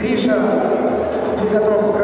Гриша, ты готов?